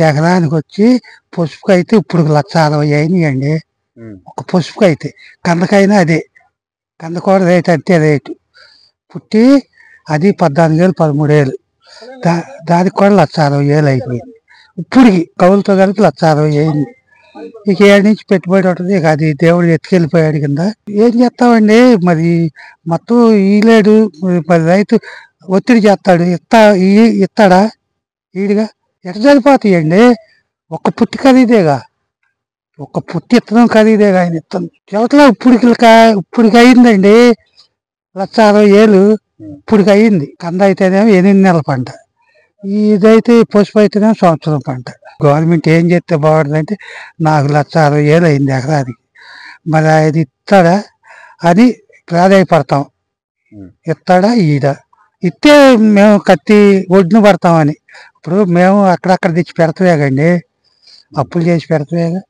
ఎకరానికి వచ్చి పసుపుకి అయితే ఇప్పుడు లక్ష అరవై అయినాయండి. ఒక పసుపుకి అయితే కందకైనా అదే. కంద కూడా రేట్ అంతే రేటు. పుట్టి అది పద్నాలుగు వేలు పదమూడు వేలు. దా దానికి కూడా లక్ష అరవై వేలు అయిపోయింది. ఇప్పటికి కవులతో కలిపి లక్ష అరవై అయింది. ఇక ఏడు నుంచి పెట్టుబడి ఉంటుంది. ఇక అది దేవుడు ఎత్తుకెళ్ళిపోయాడు కింద. ఏం చేస్తామండి? మరి మొత్తం ఈలేడు మరి రైతు ఒత్తిడి చేస్తాడు. ఇస్తా ఈ- ఇస్తాడా ఈడిగా? ఎట సరిపోతాయండి? ఒక్క పుట్టి ఖరీదేగా ఒక్క పుట్టి ఇత్తనం ఖరీదేగా ఆయన ఇత్తనం. చెవతలో ఇప్పటికి ఇప్పటికి అయిందండి. లక్ష అరవై ఏళ్ళు ఇప్పటికి అయింది. కంద అయితేనేమో ఎనిమిది నెలల పంట. ఇదైతే పసుపు అయితేనేమో సంవత్సరం పంట. గవర్నమెంట్ ఏం చేస్తే బాగుంటుందంటే నాకు లక్ష అరవై ఏళ్ళు అయింది ఎకరానికి. మరి ఆయన ఇస్తాడా అని ప్రాధాయపడతాం ఇస్తాడా ఈడా. ఇస్తే మేము కత్తి ఒడ్డున పడతామని. ఇప్పుడు మేము అక్కడక్కడ తెచ్చి పెడతామేగండి అప్పులు చేసి పెడతామేగా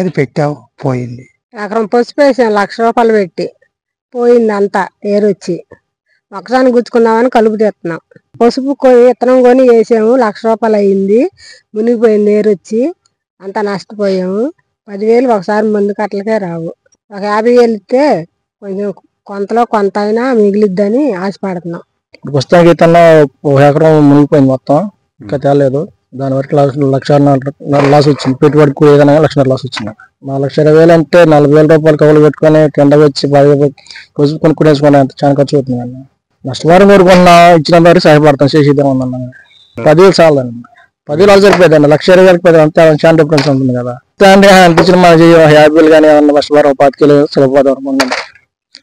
అది పెట్టాము పోయింది. ఎకరం పసుపు వేసాం లక్ష రూపాయలు పెట్టి. పోయింది అంతా ఏరొచ్చి. ఒకసారి గుచ్చుకుందామని కలుపు తీస్తున్నాం పసుపు కొని విత్తనం కొని వేసాము లక్ష రూపాయలు అయింది. మునిగిపోయింది ఏరొచ్చి. అంతా నష్టపోయాము. పదివేలు ఒకసారి ముందు కట్టలకే రావు. ఒక యాభై వేలు ఇస్తే కొంచెం కొంతలో కొంత అయినా మిగిలిద్దని ఆశపడుతున్నాం. ఇప్పుడు ప్రస్తుతానికి ఇతను ఒక ఎకరం మునిగిపోయింది మొత్తం. ఇంకా తేలేదు. దాని వరకు లక్ష లాస్ వచ్చింది. పెట్టుబడికి ఏదైనా లక్ష లాస్ వచ్చింది. నా లక్ష ఇరవై వేలు అంటే నలభై వేల రూపాయలు కవులు పెట్టుకొని కింద వచ్చి పది పసుపు కొనుక్కునేసుకుని అంత చాలా ఖర్చు అవుతుంది అన్న నష్టపరం కోరుకున్నా ఇచ్చిన వరకు సహాయపడతాం చేసేద్దాం ఉందన్న పదివేలు చాలండి పదివేలు అది సరిపోయిందండి. లక్ష ఇరవై వేలకు పది అంతే చాలా డిఫరెన్స్ ఉంటుంది కదా. అంటే అనిపించిన మన యాభై వేలు కానీ ఏమన్నా నష్టపరం పాతికేలు సరిపోతాం ఉందండి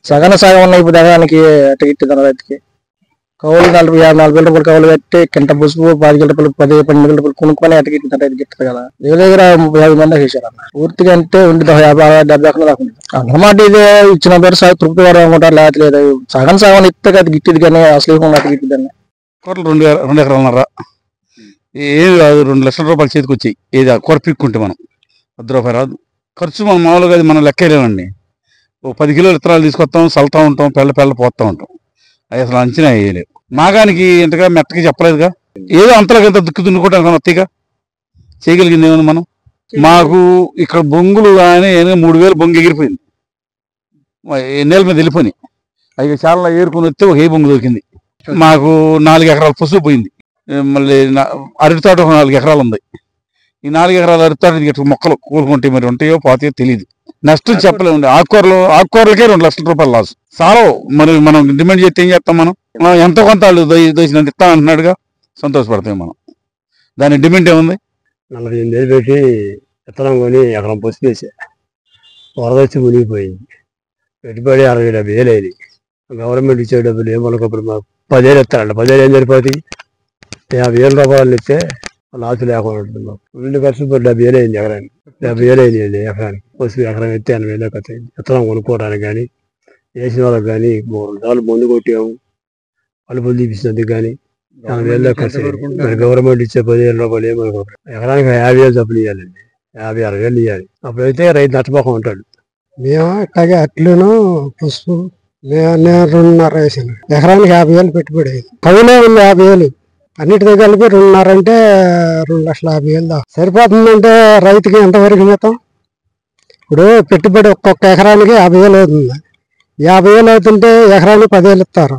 సగం ఉన్నాయి ఇప్పుడు ఎకరానికి అట్ట ఇట్టింది రైతుకి. కౌలు నలభై యాభై నాలుగు వేల రూపాయలు కౌలు కట్టి కింట పసుపు పది గంట రూపాయలు పది పన్నెండు వేల రూపాయలు కొనుక్కొని అటు గిట్టింది రైతు గిట్టదు కదా. దగ్గర దగ్గర ముప్పై యాభై మంది వేసారన్న అన్న పూర్తిగా అంటే ఉండి యాభై డెబ్బై ఎక్కడ దాకా అన్నమాట ఇది ఇచ్చిన పేరు సగం తృప్తి వారు అనుకుంటారు లేకపోతే లేదు. సగం సగం ఇస్తే అది గిట్టిది కానీ అసలు ఏమి అటు గిట్టింది అన్న కోట్లు రెండు రెండు ఎకరాలన్నర ఏమి కాదు రెండు లక్షల రూపాయలు చేతికి వచ్చాయి. ఏది కూర పిక్కుంటే మనం. పది రూపాయలు రాదు. ఖర్చు మనం మామూలుగా అది మనం లెక్కలేమండి ఓ పది కిలోలు విత్తనాలు తీసుకొస్తాం చల్లుతా ఉంటాం పెళ్ళ పెళ్ళ పోతా ఉంటాం. అవి అసలు అంచనా వేయలేదు. మాగానికి ఇంతగా మెత్తగా చెప్పలేదుగా. ఏదో అంతలో ఎంత దుక్కు దున్నుకోవడానికి వస్తాయిగా చేయగలిగింది ఏమన్నా మనం? మాకు ఇక్కడ బొంగులు కానీ మూడు వేలు బొంగు ఎగిరిపోయింది. నేల మీద వెళ్ళిపోయి అవి చాలా ఏరుకుని వస్తే ఒక ఏ బొంగు దొరికింది. మాకు నాలుగు ఎకరాల పసుపు పోయింది. మళ్ళీ అరటి తోట ఒక నాలుగు ఎకరాలు ఉంది. ఈ నాలుగు ఎకరాల అరటి తోట మొక్కలు కూలుకుంటే మరి ఉంటాయో పోతాయో తెలియదు నష్టం చెప్పలేము. ఆకుకూరలు ఆకుకూరలకే రెండు లక్షల రూపాయలు లాస్ చాలా మరి మనం డిమాండ్ చేస్తే ఏం చేస్తాం మనం? ఎంత కొంత వాళ్ళు దోచి- దోచినంత ఇస్తాం అంటున్నాడుగా. సంతోషపడతాం మనం. దాని డిమాండ్ ఏముంది? నలభై ఎనిమిది వేలు పెట్టి విత్తనం కొని ఎకరం పసుపు వేసా. వరద వచ్చి మునిగిపోయింది. పెట్టుబడి అరవై డెబ్బై వేలు అయింది. గవర్నమెంట్ ఇచ్చే డబ్బులు ఏమనుకోప్పుడు మాకు పదివేలు ఇస్తారంట. పదివేలు ఏం సరిపోతాయి? యాభై వేల రూపాయలు ఇస్తే లాస్ లేకుండా రెండు ఖర్చు డెబ్బై వేలు అయింది ఎకరానికి. డెబ్బై వేలు అయింది ఎకరానికి. పసుపు ఎకరం ఎత్తే ఎనభై వేలు ఖర్చు అయింది విత్తనం కొనుక్కోవడానికి కానీ వేసిన వాళ్ళకి కానీ మూడు సార్లు మందు కొట్టాము. కలుపులు తీపించినందుకు కానీ ఎనభై వేలు ఖర్చు మరి గవర్నమెంట్ ఇచ్చే పదివేల రూపాయలు ఏమో ఎకరానికి యాభై వేలు డబ్బులు ఇవ్వాలండి యాభై అరవై వేలు ఇవ్వాలి అప్పుడైతే రైతు నష్టపోకం ఉంటాడు. మేము అట్లాగే అట్లును పసుపు నేను రెండున్నర వేసాను. ఎకరానికి యాభై వేలు పెట్టుబడి అయింది. కవులే ఉంది యాభై వేలు అన్నిటితో కలిపి రెండున్నర అంటే రెండు లక్షల యాభై వేలు సరిపోతుందంటే రైతుకి ఎంతవరకు మితం ఇప్పుడు పెట్టుబడి ఒక్కొక్క ఎకరానికి యాభై వేలు అవుతుంది. యాభై వేలు అవుతుంటే ఎకరానికి పదివేలు ఇస్తారు.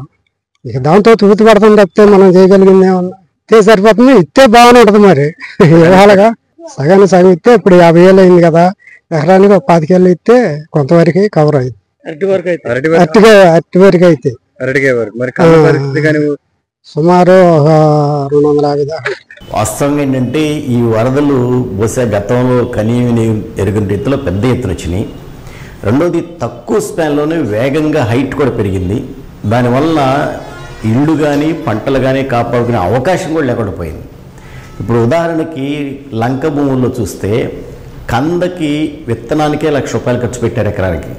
ఇక దాంతో తృప్తి పడతాం తప్పితే మనం చేయగలిగింది ఏమన్నా? ఇస్తే సరిపోతుంది ఇస్తే బాగానే ఉంటుంది మరి. ఇవాళగా సగానికి సగం ఇస్తే ఇప్పుడు యాభై వేలు అయింది కదా. ఎకరానికి ఒక పాతికేళ్ళు ఇస్తే కొంతవరకు కవర్ అయింది. అరటి వరకు అయితే. అరటి వరకు అయితే. అరటికే వరకు. మరి సుమారు రెండు వందల యాభై దాకా. వాస్తవం ఏంటంటే ఈ వరదలు బహుశా గతంలో కనీవిని ఎరుగని రీతిలో పెద్ద ఎత్తున వచ్చినాయి. రెండోది తక్కువ స్పాన్లోనే వేగంగా హైట్ కూడా పెరిగింది. దానివల్ల ఇళ్ళు కానీ పంటలు కానీ కాపాడుకునే అవకాశం కూడా లేకుండా పోయింది. ఇప్పుడు ఉదాహరణకి లంక భూముల్లో చూస్తే కందకి విత్తనానికే లక్ష రూపాయలు ఖర్చు పెట్టారు ఎకరానికి.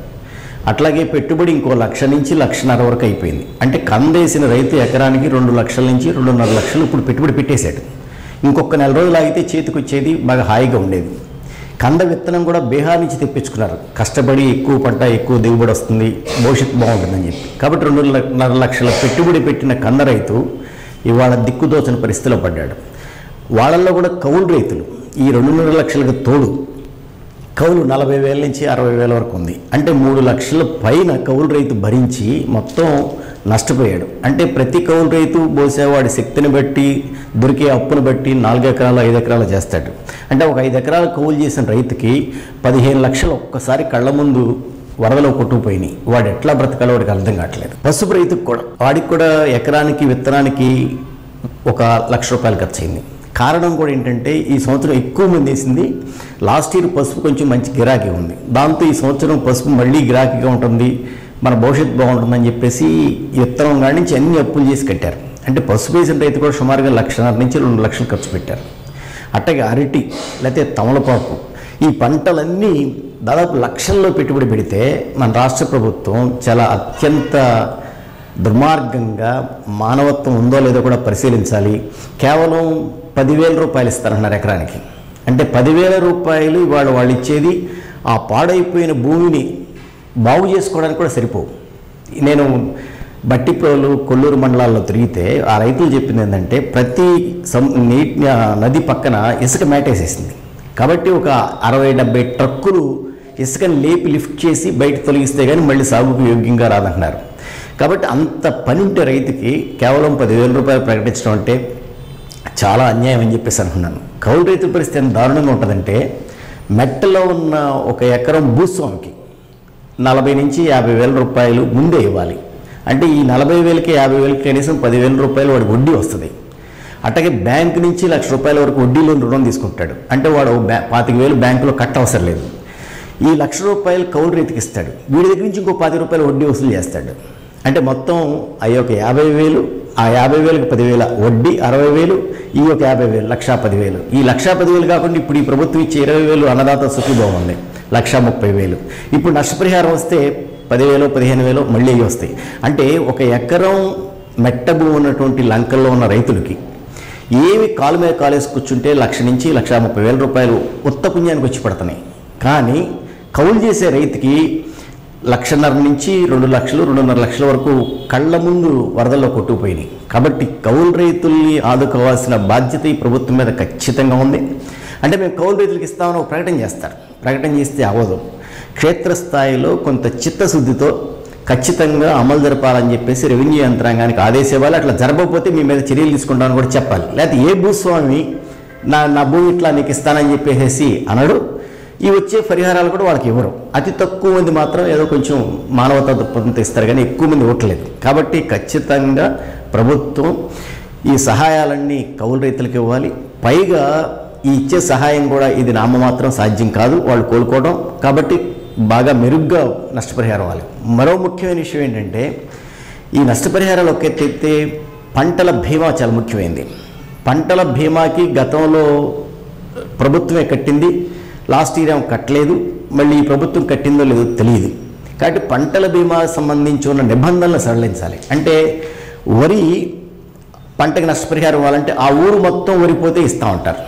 అట్లాగే పెట్టుబడి ఇంకో లక్ష నుంచి లక్షన్నర వరకు అయిపోయింది. అంటే కందేసిన రైతు ఎకరానికి రెండు లక్షల నుంచి రెండున్నర లక్షలు ఇప్పుడు పెట్టుబడి పెట్టేశాడు. ఇంకొక నెల రోజులు ఆగితే చేతికి వచ్చేది బాగా హాయిగా ఉండేది. కంద విత్తనం కూడా బీహార్ నుంచి తెప్పించుకున్నారు. కష్టపడి ఎక్కువ పంట ఎక్కువ దిగుబడి వస్తుంది. భవిష్యత్తు బాగుంటుందని చెప్పి. కాబట్టి రెండున్నర లక్షల పెట్టుబడి పెట్టిన కంద రైతు ఇవాళ దిక్కుదోచని పరిస్థితిలో పడ్డాడు. వాళ్ళల్లో కూడా కౌలు రైతులు. ఈ రెండున్నర లక్షలకు తోడు కౌలు నలభై వేల నుంచి అరవై వేల వరకు ఉంది. అంటే మూడు లక్షల పైన కౌలు రైతు భరించి మొత్తం నష్టపోయాడు. అంటే ప్రతి కౌలు రైతు బహుశా వాడి శక్తిని బట్టి దొరికే అప్పును బట్టి నాలుగు ఎకరాలు ఐదు ఎకరాలు చేస్తాడు. అంటే ఒక ఐదు ఎకరాలు కౌలు చేసిన రైతుకి పదిహేను లక్షలు ఒక్కసారి కళ్ళ ముందు వరదలో కొట్టుకుపోయినాయి. వాడు ఎట్లా బ్రతకాలో వాడికి అర్థం కావట్లేదు. పసుపు రైతుకు కూడా వాడికి కూడా ఎకరానికి విత్తనానికి ఒక లక్ష రూపాయలు ఖర్చు అయింది కారణం కూడా ఏంటంటే ఈ సంవత్సరం ఎక్కువ మంది వేసింది. లాస్ట్ ఇయర్ పసుపు కొంచెం మంచి గిరాకీ ఉంది. దాంతో ఈ సంవత్సరం పసుపు మళ్ళీ గిరాకీగా ఉంటుంది. మన భవిష్యత్తు బాగుంటుందని చెప్పేసి ఈ విత్తనం కాడి నుంచి అన్ని అప్పులు చేసి కట్టారు. అంటే పసుపు వేసిన రైతు కూడా సుమారుగా లక్షన్నర నుంచి రెండు లక్షలు ఖర్చు పెట్టారు. అట్టగే అరటి లేకపోతే తమలపాకు ఈ పంటలన్నీ దాదాపు లక్షల్లో పెట్టుబడి పెడితే మన రాష్ట్ర ప్రభుత్వం చాలా అత్యంత దుర్మార్గంగా మానవత్వం ఉందో లేదో కూడా పరిశీలించాలి. కేవలం పదివేల రూపాయలు ఇస్తారన్నారు ఎకరానికి. అంటే పదివేల రూపాయలు ఇవాళ వాళ్ళు ఇచ్చేది ఆ పాడైపోయిన భూమిని బాగు చేసుకోవడానికి కూడా సరిపోవు. నేను బట్టిప్రోలు కొల్లూరు మండలాల్లో తిరిగితే ఆ రైతులు చెప్పింది ఏంటంటే ప్రతి సం నీటి నది పక్కన ఇసుక మేటేసేసింది కాబట్టి ఒక అరవై డెబ్బై ట్రక్కులు ఇసుకని లేపి లిఫ్ట్ చేసి బయట తొలగిస్తే కానీ మళ్ళీ సాగుకు యోగ్యంగా రాదంటున్నారు. కాబట్టి అంత పని ఉంటే రైతుకి కేవలం పదివేల రూపాయలు ప్రకటించడం అంటే చాలా అన్యాయం అని చెప్పేసి అనుకున్నాను. కౌలు రైతుల పరిస్థితి ఎంత దారుణంగా ఉంటుందంటే మెట్టలో ఉన్న ఒక ఎకరం భూస్వామికి నలభై నుంచి యాభై వేల రూపాయలు ముందే ఇవ్వాలి. అంటే ఈ నలభై వేలకి యాభై వేలకి కనీసం పదివేల రూపాయలు వాడికి వడ్డీ వస్తుంది. అట్లాగే బ్యాంకు నుంచి లక్ష రూపాయల వరకు వడ్డీలో రుణం తీసుకుంటాడు. అంటే వాడు బ్యా పాతిక వేలు బ్యాంకులో కట్టవసరం లేదు. ఈ లక్ష రూపాయలు కౌలు రైతుకి ఇస్తాడు. వీడి దగ్గర నుంచి ఇంకో పాతిక రూపాయలు వడ్డీ వసూలు చేస్తాడు. అంటే మొత్తం అయ్యి ఒక యాభై వేలు ఆ యాభై వేలకు పదివేల వడ్డీ అరవై వేలు ఈ యొక్క యాభై వేలు లక్షా పదివేలు. ఈ లక్షా పదివేలు కాకుండా ఇప్పుడు ఈ ప్రభుత్వం ఇచ్చే ఇరవై వేలు అన్నదాత సుఖీభావం ఉంది. లక్షా ముప్పై వేలు. ఇప్పుడు నష్టపరిహారం వస్తే పదివేలు పదిహేను వేలు మళ్ళీ ఇవి వస్తాయి. అంటే ఒక ఎకరం మెట్ట భూమి ఉన్నటువంటి లంకల్లో ఉన్న రైతులకి ఏమి కాలు మీద కాలేసి కూర్చుంటే లక్ష నుంచి లక్ష ముప్పై వేల రూపాయలు ఉత్త పుణ్యానికి వచ్చి పడుతున్నాయి. కానీ కౌలు చేసే రైతుకి లక్షన్నర నుంచి రెండు లక్షలు రెండున్నర లక్షల వరకు కళ్ళ ముందు వరదల్లో కొట్టుకుపోయినాయి. కాబట్టి కౌలు రైతుల్ని ఆదుకోవాల్సిన బాధ్యత ఈ ప్రభుత్వం మీద ఖచ్చితంగా ఉంది. అంటే మేము కౌలు రైతులకు ఇస్తామని ఒక ప్రకటన చేస్తారు. ప్రకటన చేస్తే అవ్వదు. క్షేత్రస్థాయిలో కొంత చిత్తశుద్ధితో ఖచ్చితంగా అమలు జరపాలని చెప్పేసి రెవెన్యూ యంత్రాంగానికి ఆదేశివ్వాలి. అట్లా జరగకపోతే మీ మీద చర్యలు తీసుకుంటామని కూడా చెప్పాలి. లేకపోతే ఏ భూస్వామి నా నా భూమి ఇట్లా నీకు ఇస్తానని చెప్పేసి అనడు. ఈ వచ్చే పరిహారాలు కూడా వాళ్ళకి ఇవ్వరు. అతి తక్కువ మంది మాత్రం ఏదో కొంచెం మానవతా దృక్పథంతో ఇస్తారు కానీ ఎక్కువ మంది ఇవ్వట్లేదు కాబట్టి ఖచ్చితంగా ప్రభుత్వం ఈ సహాయాలన్నీ కౌలు రైతులకు ఇవ్వాలి. పైగా ఈ ఇచ్చే సహాయం కూడా ఇది నామమాత్రం సాధ్యం కాదు. వాళ్ళు కోలుకోవడం కాబట్టి బాగా మెరుగ్గా నష్టపరిహారం ఇవ్వాలి. మరో ముఖ్యమైన విషయం ఏంటంటే ఈ నష్టపరిహారాలు ఒక ఎత్తు పంటల బీమా చాలా ముఖ్యమైనది పంటల బీమాకి గతంలో ప్రభుత్వమే కట్టింది. లాస్ట్ ఇయర్ ఏమో కట్టలేదు మళ్ళీ ఈ ప్రభుత్వం కట్టిందో లేదో తెలియదు కాబట్టి పంటల బీమా సంబంధించి ఉన్న నిబంధనలు సడలించాలి. అంటే వరి పంటకి నష్టపరిహారం ఇవ్వాలంటే ఆ ఊరు మొత్తం వరి పోతే ఇస్తూ ఉంటారు.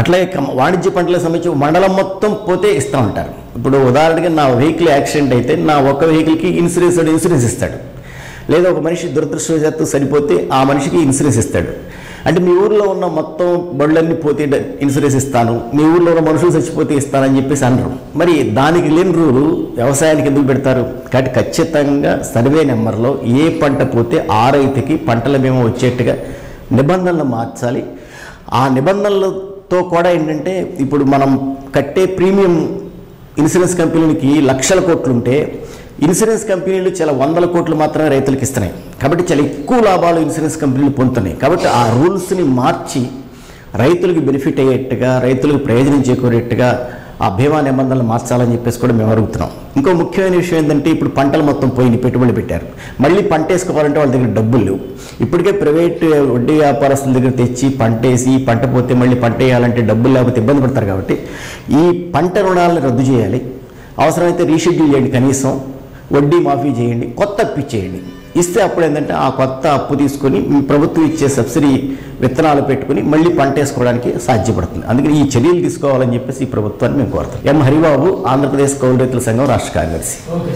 అట్లాగే వాణిజ్య పంటలకు సంబంధించి మండలం మొత్తం పోతే ఇస్తూ ఉంటారు. ఇప్పుడు ఉదాహరణకి నా వెహికల్ యాక్సిడెంట్ అయితే నా ఒక్క వెహికల్కి ఇన్సూరెన్స్ ఇన్సూరెన్స్ ఇస్తాడు. లేదా ఒక మనిషి దురదృష్టవశాత్తు సరిపోతే ఆ మనిషికి ఇన్సూరెన్స్ ఇస్తాడు. అంటే మీ ఊర్లో ఉన్న మొత్తం బళ్ళన్నీ పోతే ఇన్సూరెన్స్ ఇస్తాను మీ ఊర్లో ఉన్న మనుషులు చచ్చిపోతే ఇస్తానని చెప్పేసి అనరు. మరి దానికి లేని రూలు వ్యవసాయానికి ఎందుకు పెడతారు? కాబట్టి ఖచ్చితంగా సర్వే నెంబర్లో ఏ పంట పోతే ఆ రైతుకి పంటల బీమా వచ్చేట్టుగా నిబంధనలు మార్చాలి. ఆ నిబంధనలతో కూడా ఏంటంటే ఇప్పుడు మనం కట్టే ప్రీమియం ఇన్సూరెన్స్ కంపెనీలకి లక్షల కోట్లుంటే ఇన్సూరెన్స్ కంపెనీలు చాలా వందల కోట్లు మాత్రమే రైతులకు ఇస్తున్నాయి. కాబట్టి చాలా ఎక్కువ లాభాలు ఇన్సూరెన్స్ కంపెనీలు పొందుతున్నాయి. కాబట్టి ఆ రూల్స్ని మార్చి రైతులకు బెనిఫిట్ అయ్యేట్టుగా రైతులకు ప్రయోజనం చేకూరేట్టుగా ఆ భీమా నిబంధనలు మార్చాలని చెప్పేసి కూడా మేము అడుగుతున్నాం. ఇంకో ముఖ్యమైన విషయం ఏంటంటే ఇప్పుడు పంటలు మొత్తం పోయి పెట్టుబడి పెట్టారు. మళ్ళీ పంట వేసుకోవాలంటే వాళ్ళ దగ్గర డబ్బులు లేవు. ఇప్పటికే ప్రైవేట్ వడ్డీ వ్యాపారస్తుల దగ్గర తెచ్చి పంట వేసి పంట పోతే మళ్ళీ పంట వేయాలంటే డబ్బులు లేకపోతే ఇబ్బంది పడతారు కాబట్టి ఈ పంట రుణాలను రద్దు చేయాలి. అవసరమైతే రీషెడ్యూల్ చేయండి కనీసం. వడ్డీ మాఫీ చేయండి కొత్త అప్పు ఇచ్చేయండి. ఇస్తే అప్పుడు ఏంటంటే ఆ కొత్త అప్పు తీసుకొని మీ ప్రభుత్వం ఇచ్చే సబ్సిడీ విత్తనాలు పెట్టుకుని మళ్ళీ పంట వేసుకోవడానికి సాధ్యపడుతుంది. అందుకని ఈ చర్యలు తీసుకోవాలని చెప్పేసి ఈ ప్రభుత్వాన్ని మేము కోరుతాం ఎం హరిబాబు ఆంధ్రప్రదేశ్ కౌలు రైతుల సంఘం రాష్ట్ర కార్యదర్శి. ఓకే